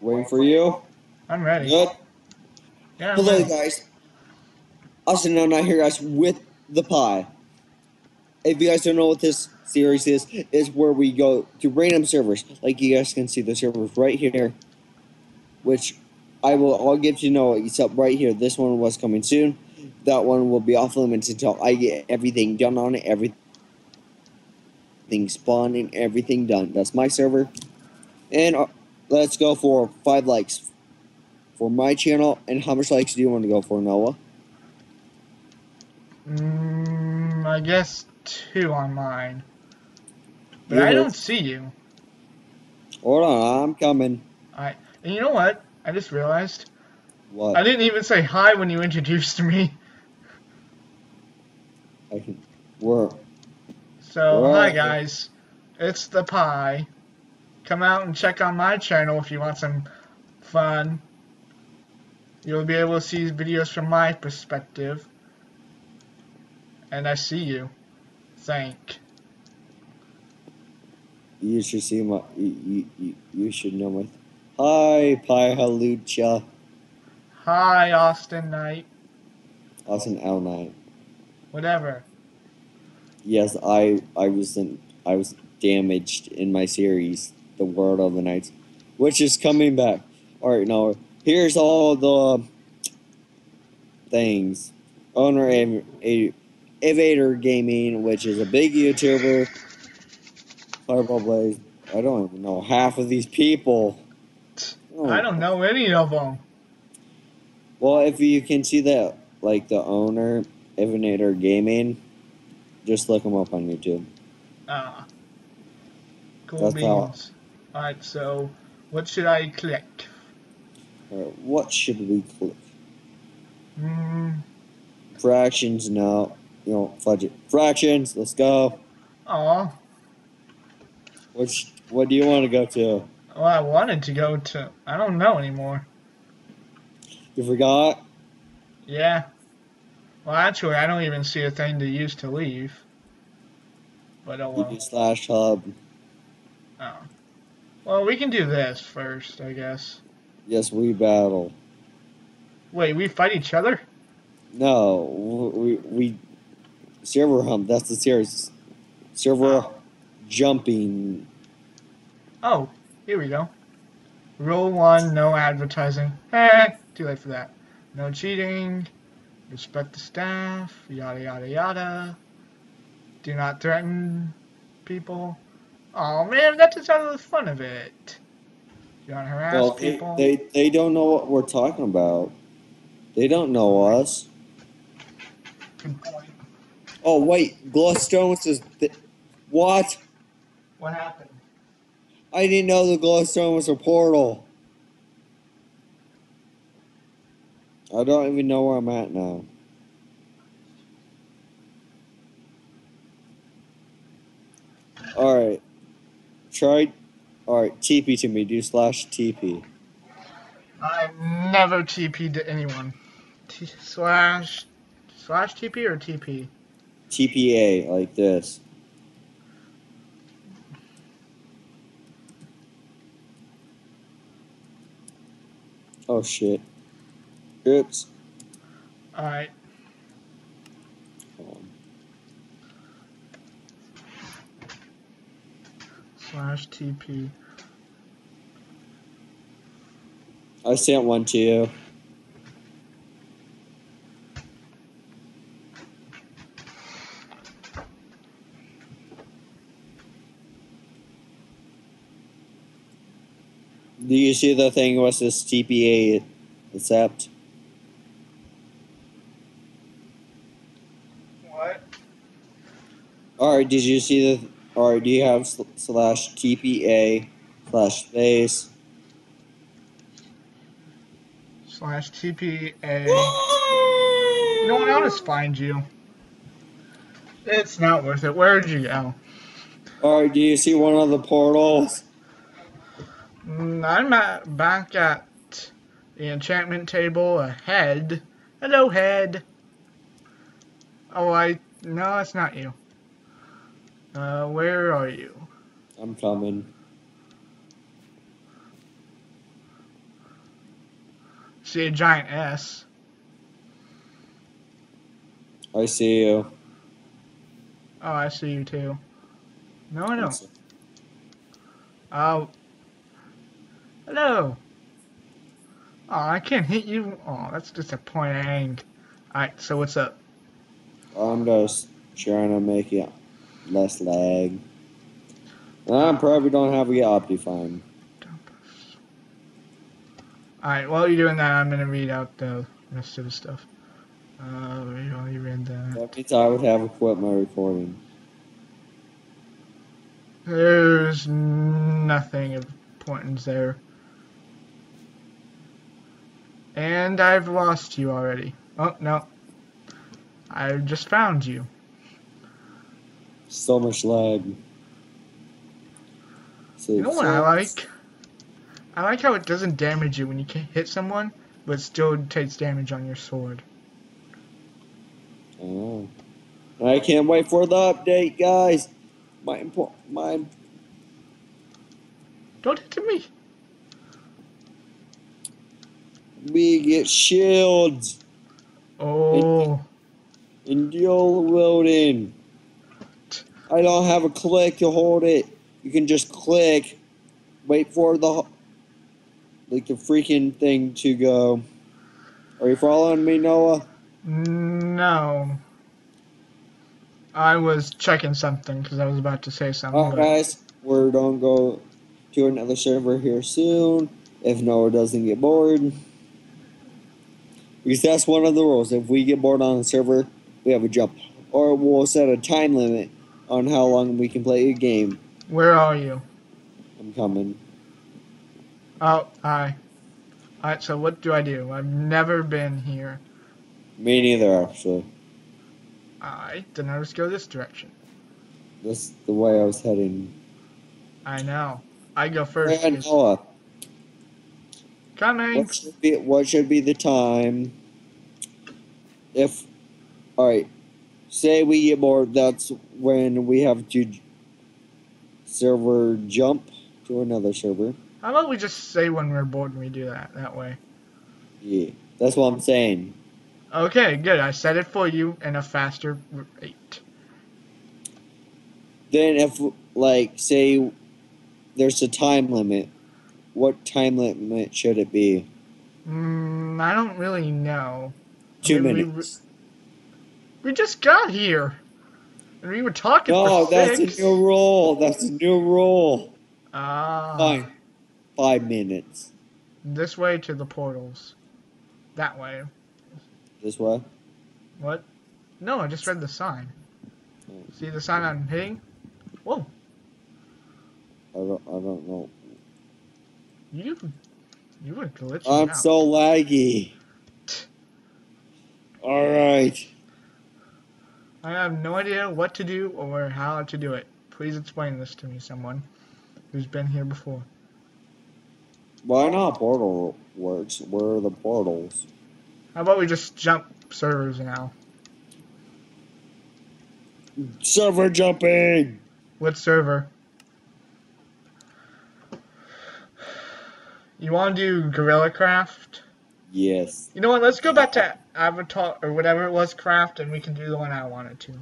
Waiting for you. I'm ready. Good. Yeah. I'm Hello, ready. guys. Austin and I here, guys, with the pie. If you guys don't know what this series is, is where we go to random servers. Like you guys can see the servers right here, which I will all give you know except right here. This one was coming soon. That one will be off limits until I get everything done on it. Everything spawned and everything done. That's my server. And uh, let's go for five likes for my channel. And how much likes do you want to go for, Noah? Mm, I guess two on mine. But I don't see you. Hold on, I'm coming. Alright. And you know what? I just realized What? I didn't even say hi when you introduced me. I can. We're So Right. hi guys, it's the pie. Come out and check on my channel if you want some fun. You'll be able to see videos from my perspective. And I see you. Thank. You should see my. You, you, you, you should know my. Hi, Pi Halucha. Hi Austin Knight. Austin L Knight. Whatever. Yes, I I was in, I was damaged in my series, The World of the Knights, which is coming back. All right, now here's all the things. Owner of a Evader Gaming, which is a big YouTuber. Fireball Blaze. I don't even know half of these people. Oh. I don't know any of them. Well, if you can see that, like the owner, Evader Gaming, just look him up on YouTube. Ah. Cool That's beans. Alright, so what should I click? What should we click? Hmm. Factions, no. You know, fudge it. Factions, let's go. Aw. Which, what do you want to go to? Well, I wanted to go to. I don't know anymore. You forgot? Yeah. Well, actually, I don't even see a thing to use to leave. But oh well. slash hub. Oh. Well, we can do this first, I guess. Yes, we battle. Wait, we fight each other? No, we, we, server hump, that's the series. Server jumping. Oh, here we go. Rule one: no advertising. Eh, too late for that. No cheating. Respect the staff. Yada yada yada. Do not threaten people. Oh man, that just out of the fun of it. Do not harass Well, they, people. they, they don't know what we're talking about. They don't know us. Oh, wait, glowstones is. Th- what? What happened? I didn't know the glowstone was a portal. I don't even know where I'm at now. Alright. Try. Alright, TP to me. Do slash TP. I've never TP'd to anyone. T- slash slash TP or TP? TPA, like this. Oh shit. Oops. Alright. Hold on. Slash TP. I sent one to you. Do you see the thing was this TPA accept? What? Alright, did you see the alright, do you have slash TPA slash space? Slash TPA. You know what? I'll just find you. It's not worth it. Where'd you go? Alright, do you see one of the portals? Mm, I'm at, back at the enchantment table ahead. Hello, head. Oh, I. No, it's not you. Uh, where are you? I'm coming. See a giant S. I see you. Oh, I see you too. No, I don't. Oh. Hello. Oh, I can't hit you. Oh, that's disappointing. Alright, so what's up? I'm just trying to make it less lag. And I probably don't have a Optifine. Alright, while you're doing that, I'm gonna read out the rest of the stuff. Uh, while you read that. That means I would have quit my recording. There's nothing of importance there. And I've lost you already. Oh, no. I just found you. So much lag. So You know what I like? I like how it doesn't damage you when you can hit someone, but still takes damage on your sword. Oh. I can't wait for the update, guys. My my Don't hit me. we get shields Oh, and dual wielding. I don't have a click to hold it. You can just click. Wait for the like the freaking thing to go. Are you following me, Noah? no. I was checking something because I was about to say something. Alright, but- guys, we're gonna go to another server here soon. If Noah doesn't get bored, because that's one of the rules. If we get bored on the server, we have a jump, or we'll set a time limit on how long we can play a game. Where are you? I'm coming. Oh, hi. Alright, so what do I do? I've never been here. Me neither, actually. Alright, then I just go this direction. That's the way I was heading. I know. I go first. And Noah, Coming. what should be what should be the time? If, all right, say we get bored, that's when we have to server jump to another server. How about we just say when we're bored and we do that that way? Yeah, that's what I'm saying. Okay, good. I said it for you in a faster rate. Then if like say there's a time limit, what time limit should it be? Mm, I don't really know. I Two mean, we- minutes. We just got here. And we were talking No, for that's six. a new rule. That's a new rule. Ah, Fine, five minutes. this way to the portals. That way. This way. What? No, I just read the sign. Oh. See the sign I'm hitting? Whoa, I don't. I don't know. you you were glitching I'm out. so laggy. All right. I have no idea what to do or how to do it. Please explain this to me, someone who's been here before. Why not portal works? Where are the portals? How about we just jump servers now? Server jumping. What server? You want to do Gorilla Craft? Yes. You know what? Let's go back to Avatar or whatever it was, Craft, and we can do the one I wanted to,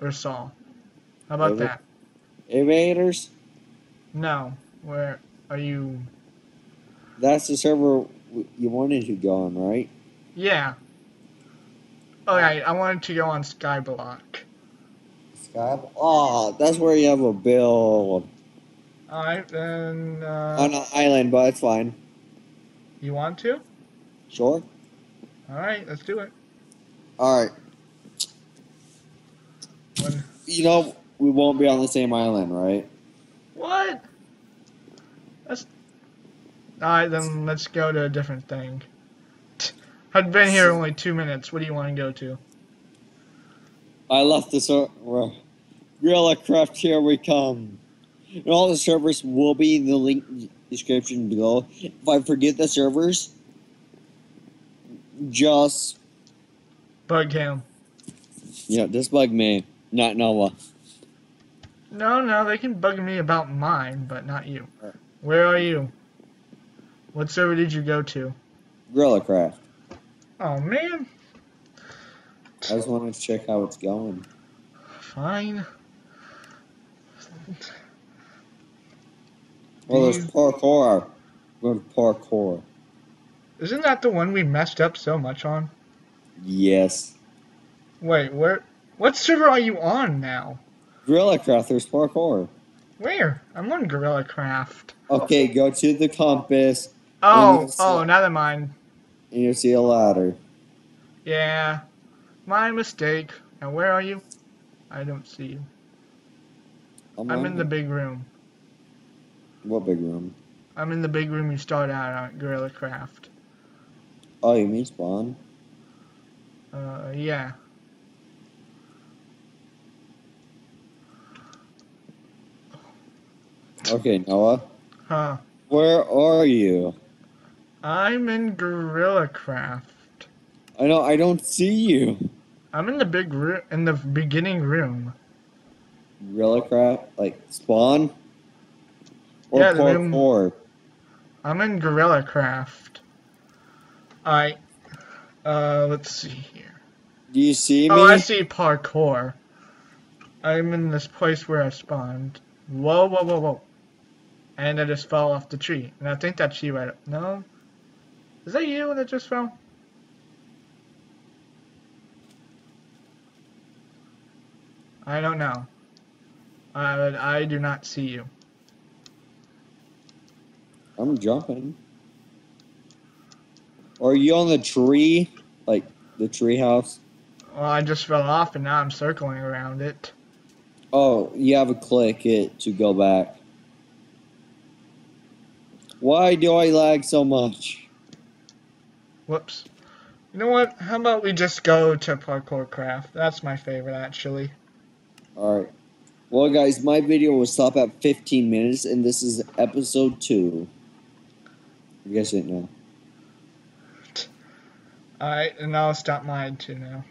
or saw. How about Okay. that? Invaders. No. Where are you? That's the server you wanted to go on, right? Yeah. Alright, I wanted to go on Skyblock. Sky. Oh, that's where you have a build All right, then. Uh, on an island, but it's fine. you want to? Sure. All right, let's do it. All right. When, You know we won't be on the same island, right? what? That's. All right, then let's go to a different thing. I've been here only two minutes. What do you want to go to? I left the uh, server. Gorilla Craft, here we come. And all the servers will be in the link description below. If I forget the servers, just Bug him. yeah, just bug me, not Noah. No, no, they can bug me about mine, but not you. Where are you? What server did you go to? Gorilla Craft. Oh man. I just wanted to check how it's going. Fine. Well, there's parkour. We're going to parkour. Isn't that the one we messed up so much on? Yes. Wait, where? What server are you on now? Gorilla Craft, there's parkour. Where? I'm on Gorilla Craft. Okay, go to the compass Oh, oh, never mind. and you'll see a ladder. Yeah, my mistake. Now where are you? I don't see you. I'm on in the big room. What big room? I'm in the big room you start out on Gorilla Craft. Oh, you mean spawn? Uh, yeah. Okay, Noah. Huh. Where are you? I'm in Gorilla Craft. I know I don't see you. I'm in the big room, in the beginning room. Gorilla Craft? Like spawn? Or Yeah, the room- parkour? I'm in Gorilla Craft. I, uh, let's see here. Do you see me? Oh, I see parkour. I'm in this place where I spawned. Whoa, whoa, whoa, whoa. And I just fell off the tree. And I think that's you right up. No? Is that you that just fell? I don't know. I, I do not see you. I'm jumping. Are you on the tree? Like the tree house? Well, I just fell off and now I'm circling around it. Oh, you have to click it to go back. Why do I lag so much? Whoops. You know what? How about we just go to Parkour Craft? That's my favorite, actually. Alright. Well, guys, my video will stop at 15 minutes, and this is episode 2. You guys didn't know. Alright, and I'll stop mine too now.